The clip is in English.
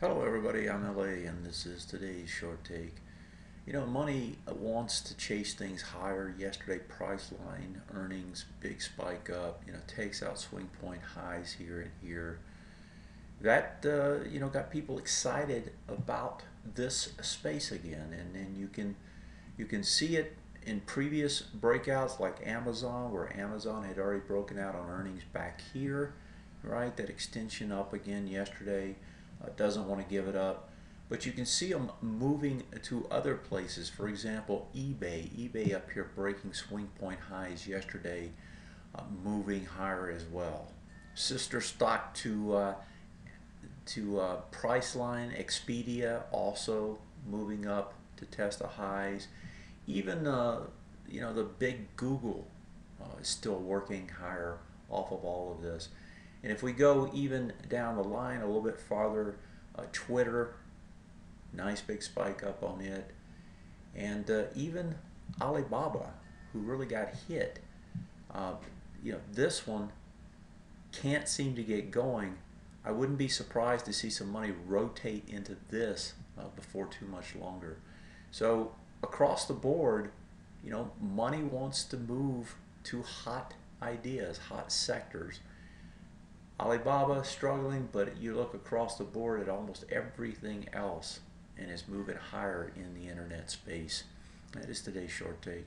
Hello, everybody. I'm LA, and this is today's short take. You know, money wants to chase things higher. Yesterday, Priceline earnings big spike up. You know, takes out swing point highs here and here. That uh, you know got people excited about this space again, and then you can you can see it in previous breakouts like Amazon, where Amazon had already broken out on earnings back here, right? That extension up again yesterday uh, doesn't want to give it up. But you can see them moving to other places. For example, eBay. eBay up here breaking swing point highs yesterday, uh, moving higher as well. Sister stock to uh, to uh, Priceline, Expedia also moving up to test the highs. Even uh, you know the big Google uh, is still working higher off of all of this. And if we go even down the line a little bit farther, uh, Twitter, nice big spike up on it. And uh, even Alibaba, who really got hit, uh, you know, this one can't seem to get going. I wouldn't be surprised to see some money rotate into this uh, before too much longer. So across the board, you know, money wants to move to hot ideas, hot sectors. Alibaba struggling, but you look across the board at almost everything else and is moving higher in the internet space. That is today's short take.